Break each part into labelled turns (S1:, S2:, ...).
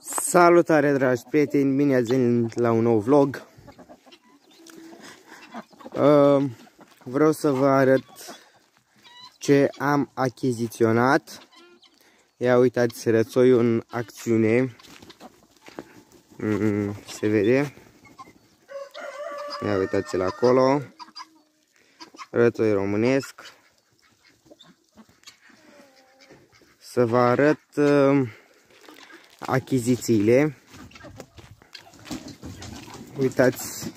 S1: Salutare dragi prieteni, bine ați venit la un nou vlog. Uh, Vreau să vă arăt ce am achiziționat. Ia uitați rățoiul în acțiune. Mm, Se vede? Ia uitați-l acolo. Rățoi românesc. Să vă arăt uh, achizițiile. Uitați,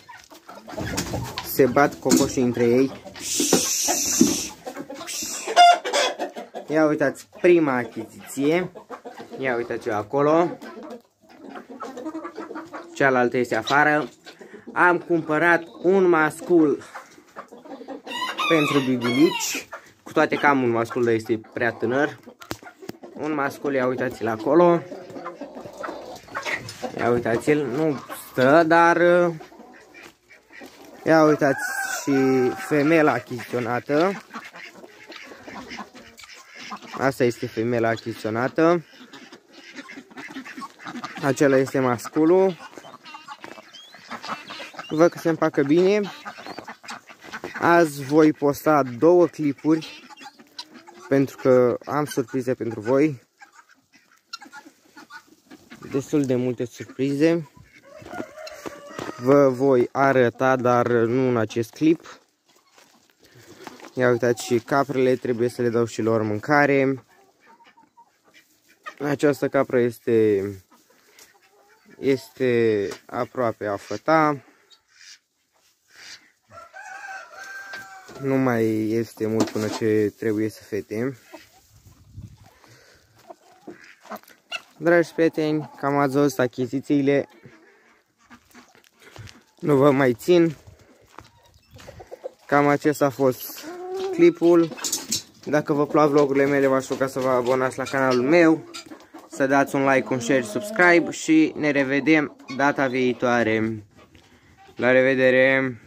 S1: se bat cocoșii între ei. Ia uitați, prima achiziție. Ia uitați-o acolo. Cealaltă este afară. Am cumpărat un mascul pentru bibilici. Cu toate că am un mascul, dar este prea tânăr. Un mascul, ia uitați-l acolo. Ia uitați-l, nu stă, dar... Uh, ia uitați și femela achiziționată. Asta este femela achiziționată. Acela este masculul. Văd că se împacă bine. Azi voi posta două clipuri pentru că am surprize pentru voi destul de multe surprize. Vă voi arăta, dar nu în acest clip. Ia uitați și caprele, trebuie să le dau și lor mâncare. Această capră este, este aproape a făta. Nu mai este mult până ce trebuie să fete. Dragi prieteni, cam ați văzut achizițiile. Nu vă mai țin. Cam acesta a fost clipul. Dacă vă plac vlogurile mele, v-aș ruga să vă abonați la canalul meu, să dați un like, un share, subscribe și ne revedem data viitoare. La revedere!